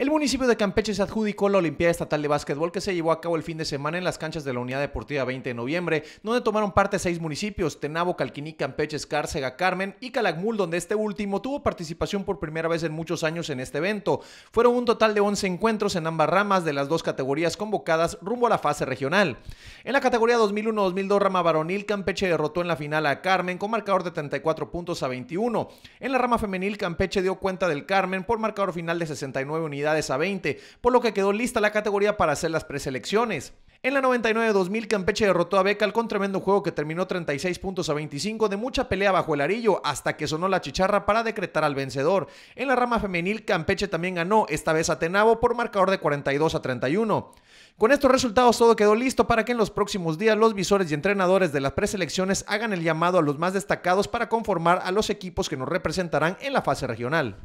El municipio de Campeche se adjudicó la Olimpiada Estatal de Básquetbol que se llevó a cabo el fin de semana en las canchas de la Unidad Deportiva 20 de noviembre, donde tomaron parte seis municipios, Tenabo, Calquiní, Campeche, Escárcega, Carmen y Calakmul, donde este último tuvo participación por primera vez en muchos años en este evento. Fueron un total de 11 encuentros en ambas ramas de las dos categorías convocadas rumbo a la fase regional. En la categoría 2001-2002 rama varonil, Campeche derrotó en la final a Carmen con marcador de 34 puntos a 21. En la rama femenil, Campeche dio cuenta del Carmen por marcador final de 69 unidades a 20, por lo que quedó lista la categoría para hacer las preselecciones. En la 99-2000 Campeche derrotó a Becal con tremendo juego que terminó 36 puntos a 25 de mucha pelea bajo el arillo hasta que sonó la chicharra para decretar al vencedor. En la rama femenil Campeche también ganó, esta vez a Tenabo por marcador de 42 a 31. Con estos resultados todo quedó listo para que en los próximos días los visores y entrenadores de las preselecciones hagan el llamado a los más destacados para conformar a los equipos que nos representarán en la fase regional.